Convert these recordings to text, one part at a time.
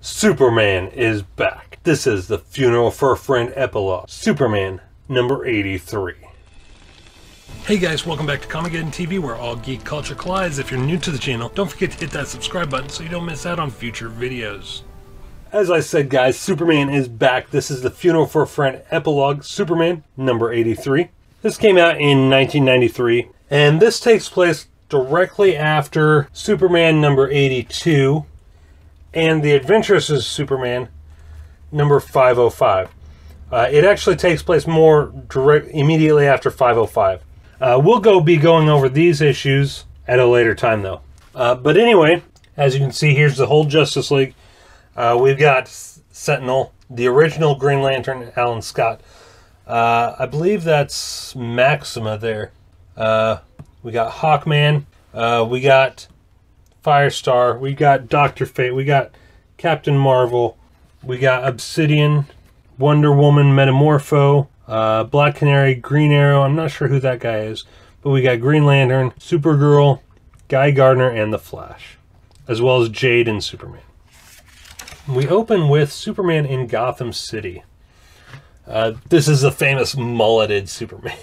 Superman is back. This is the Funeral for a Friend epilogue. Superman number 83. Hey guys, welcome back to Comicgeddon TV where all geek culture collides. If you're new to the channel, don't forget to hit that subscribe button so you don't miss out on future videos. As I said guys, Superman is back. This is the Funeral for a Friend epilogue, Superman number 83. This came out in 1993 and this takes place directly after Superman number 82 and The Adventures of Superman, number 505. Uh, it actually takes place more direct immediately after 505. Uh, we'll go be going over these issues at a later time, though. Uh, but anyway, as you can see, here's the whole Justice League. Uh, we've got Sentinel, the original Green Lantern, Alan Scott. Uh, I believe that's Maxima there. Uh, we got Hawkman. we got Firestar, we got Doctor Fate, we got Captain Marvel, we got Obsidian, Wonder Woman, Metamorpho, uh, Black Canary, Green Arrow. I'm not sure who that guy is, but we got Green Lantern, Supergirl, Guy Gardner, and The Flash, as well as Jade and Superman. We open with Superman in Gotham City. Uh, this is the famous mulleted Superman.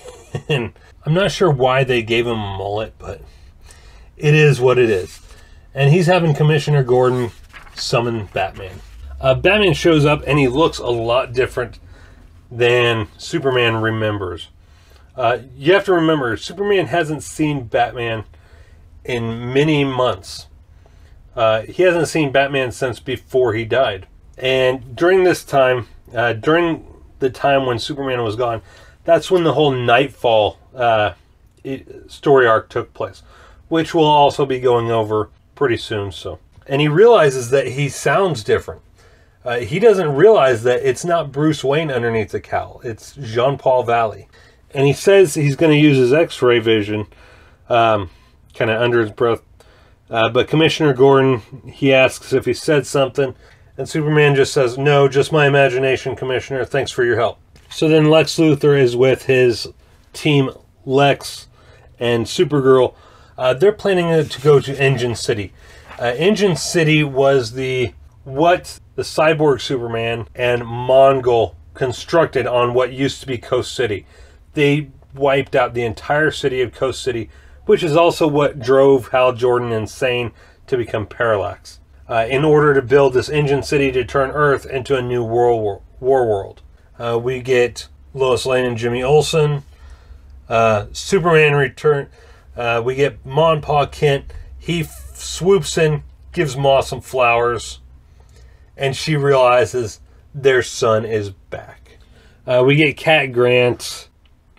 I'm not sure why they gave him a mullet, but it is what it is and he's having Commissioner Gordon summon Batman. Uh, Batman shows up and he looks a lot different than Superman remembers. Uh, you have to remember, Superman hasn't seen Batman in many months. Uh, he hasn't seen Batman since before he died. And during this time, uh, during the time when Superman was gone, that's when the whole Knightfall uh, story arc took place, which we'll also be going over pretty soon. So, and he realizes that he sounds different. Uh, he doesn't realize that it's not Bruce Wayne underneath the cowl; it's Jean Paul Valley. And he says he's going to use his X-ray vision, um, kind of under his breath. Uh, but Commissioner Gordon, he asks if he said something, and Superman just says, "No, just my imagination, Commissioner. Thanks for your help." So then Lex Luthor is with his team, Lex and Supergirl, uh, they're planning to go to Engine City. Uh, Engine City was the what the cyborg Superman and Mongul constructed on what used to be Coast City. They wiped out the entire city of Coast City, which is also what drove Hal Jordan insane to become Parallax. Uh, in order to build this engine city to turn Earth into a new world war, war world, uh, we get Lois Lane and Jimmy Olsen. Uh, Superman return. Uh, we get Mon Pa Kent. He swoops in, gives Ma some flowers, and she realizes their son is back. Uh, we get Cat Grant,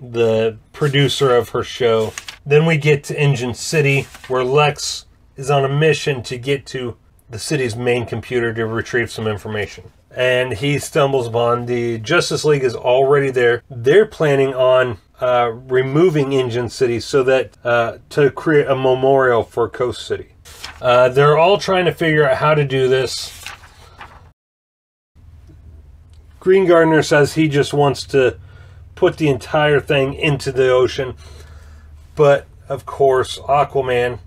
the producer of her show. Then we get to Engine City, where Lex is on a mission to get to the city's main computer to retrieve some information. And he stumbles upon the Justice League is already there. They're planning on uh, removing Engine City so that uh, to create a memorial for Coast City. Uh, they're all trying to figure out how to do this. Green Gardner says he just wants to put the entire thing into the ocean, but of course, Aquaman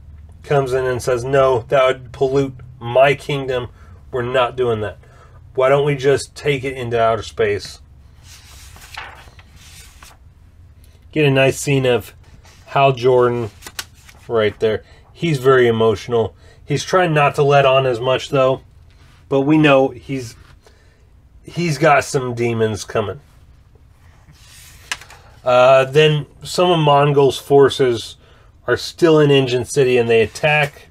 comes in and says, No, that would pollute my kingdom. We're not doing that. Why don't we just take it into outer space? Get a nice scene of Hal Jordan right there. He's very emotional. He's trying not to let on as much though, but we know he's he's got some demons coming. Uh, then some of Mongul's forces are still in Engine City and they attack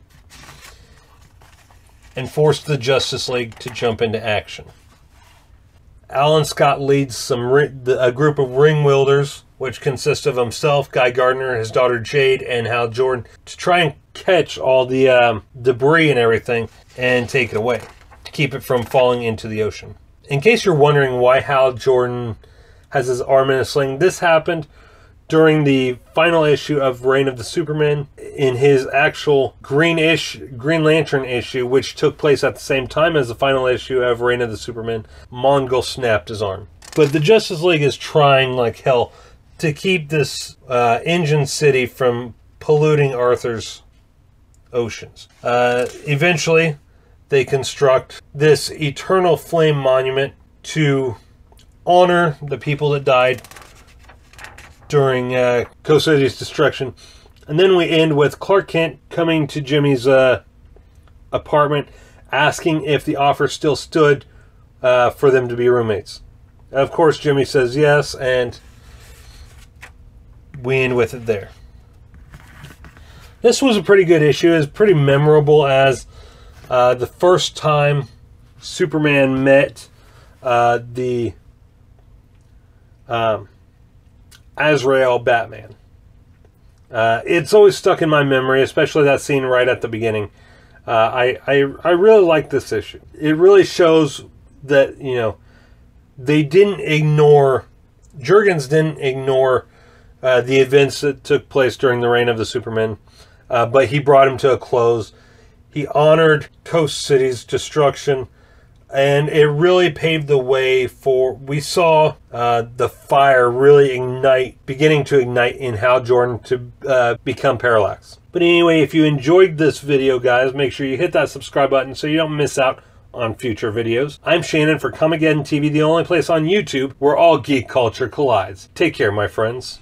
and force the Justice League to jump into action. Alan Scott leads some a group of ring wielders which consists of himself, Guy Gardner, his daughter Jade, and Hal Jordan, to try and catch all the um, debris and everything and take it away to keep it from falling into the ocean. In case you're wondering why Hal Jordan has his arm in a sling, this happened during the final issue of Reign of the Supermen in his actual Greenish Green Lantern issue, which took place at the same time as the final issue of Reign of the Supermen. Mongul snapped his arm. But the Justice League is trying like hell to keep this uh, engine city from polluting Arthur's oceans. Uh, eventually, they construct this eternal flame monument to honor the people that died during uh, destruction. And then we end with Clark Kent coming to Jimmy's uh, apartment asking if the offer still stood uh, for them to be roommates. Of course, Jimmy says yes, and we end with it there. This was a pretty good issue. It's pretty memorable as uh, the first time Superman met uh, the um, Azrael Batman. Uh, it's always stuck in my memory, especially that scene right at the beginning. Uh, I, I I really like this issue. It really shows that you know they didn't ignore Jurgens didn't ignore uh, the events that took place during the reign of the Supermen, uh, but he brought him to a close. He honored Coast City's destruction and it really paved the way for we saw uh, the fire really ignite beginning to ignite in hal jordan to uh, become parallax. But anyway if you enjoyed this video guys make sure you hit that subscribe button so you don't miss out on future videos. I'm shannon for Comicgeddon tv the only place on youtube where all geek culture collides. Take care my friends